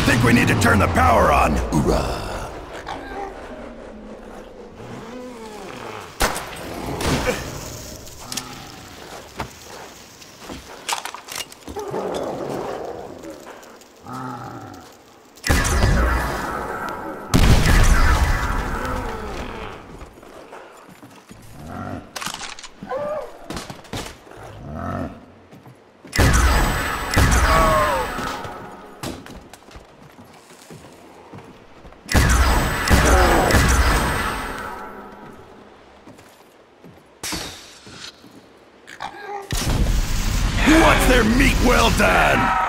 I think we need to turn the power on. Hoorah! Well done?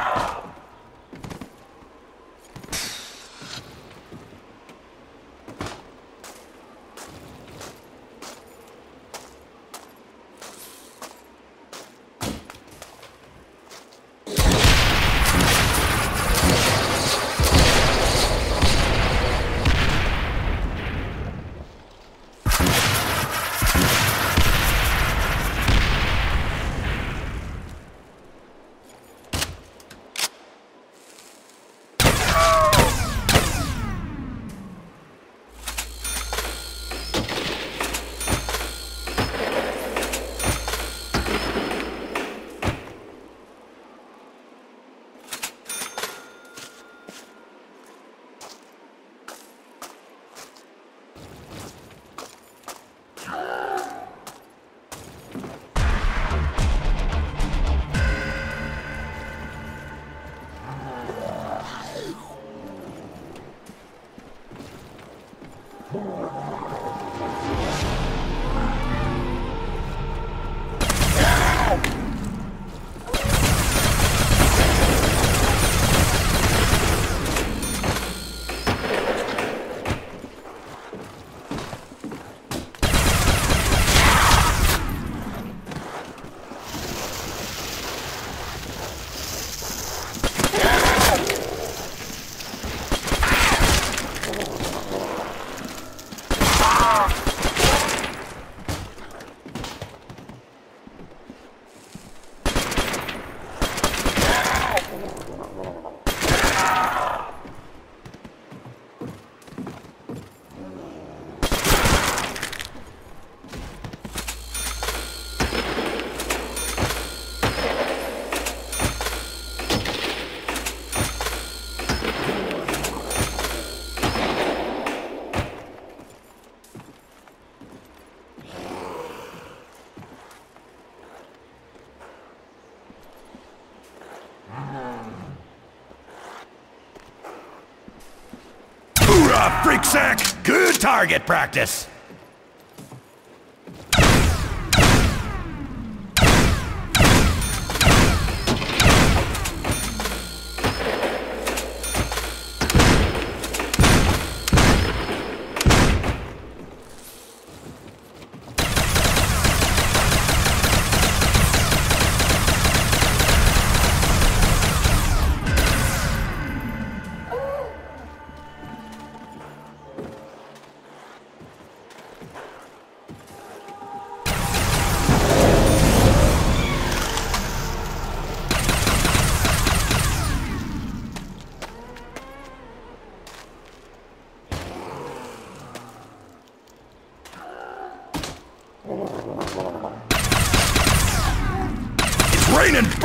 Hoorah, freak sack! Good target practice!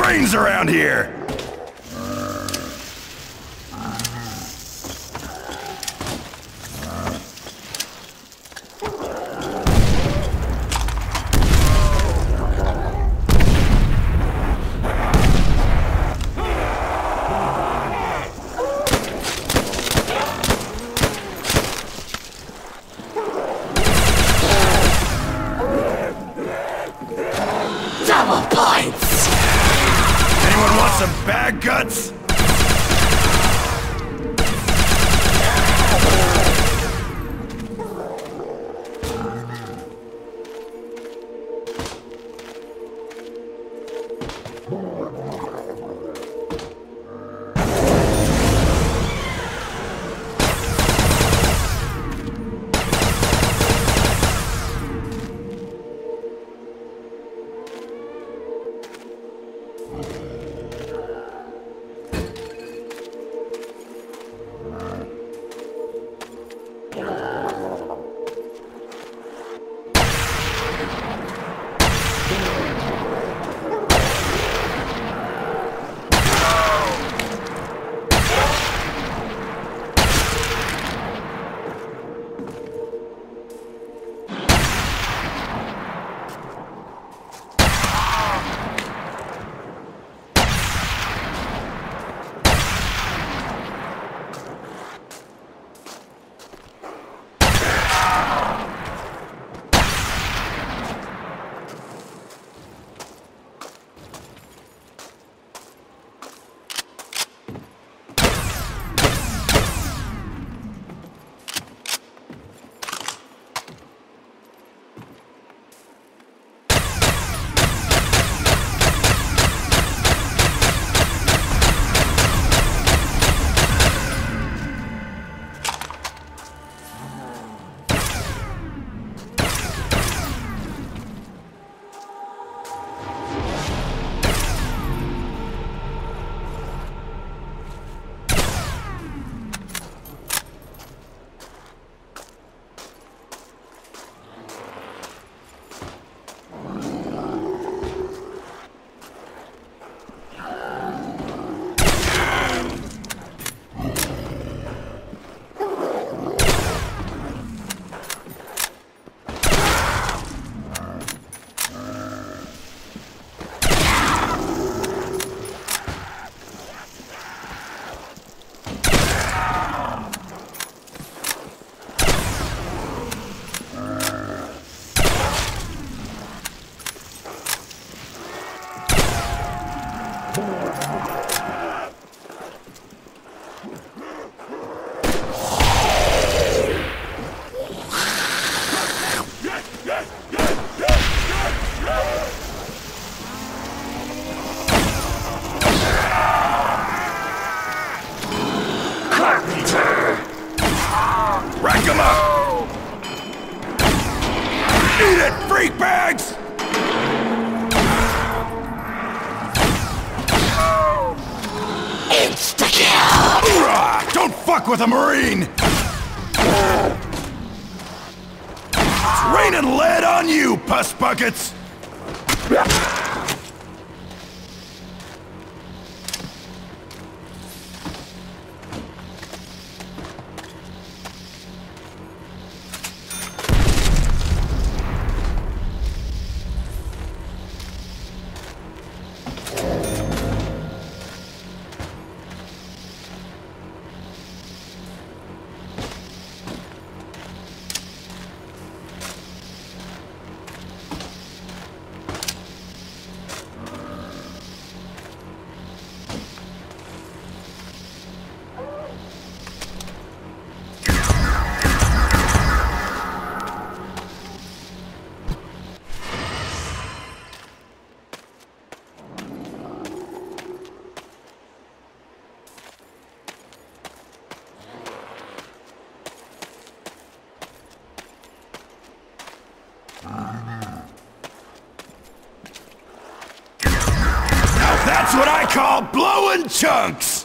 Brains around here! some bad guts? Rack him up! Eat it, freak bags! Insta-kill! Don't fuck with a Marine! It's raining lead on you, puss buckets! Chunks!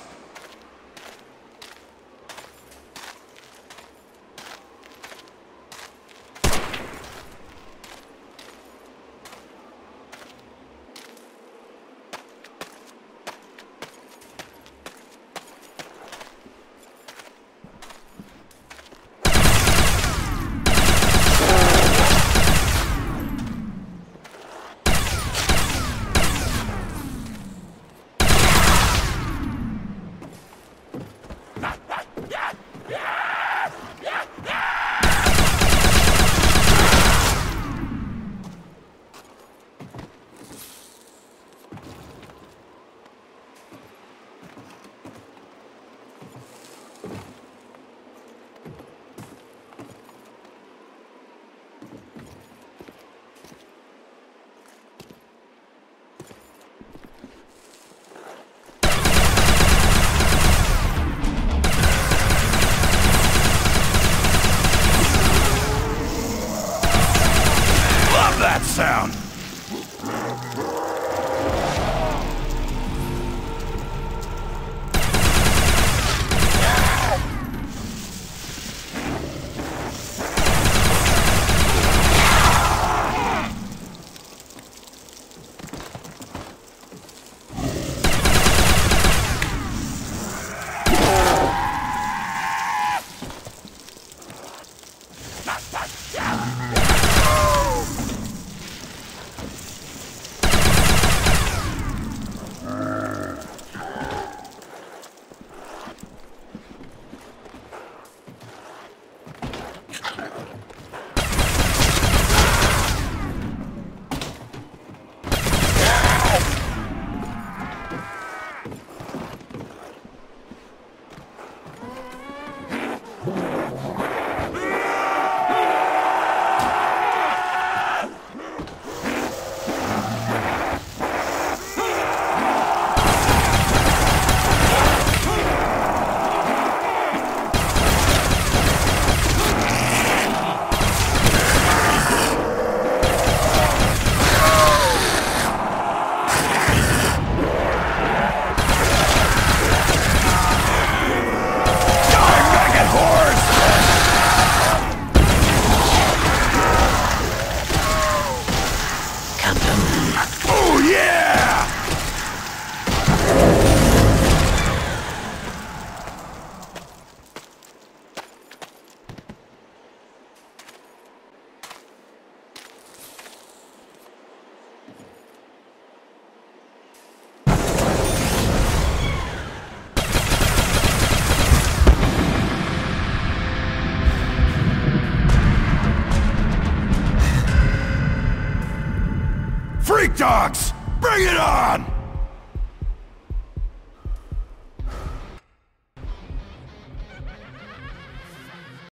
Dogs! Bring it on!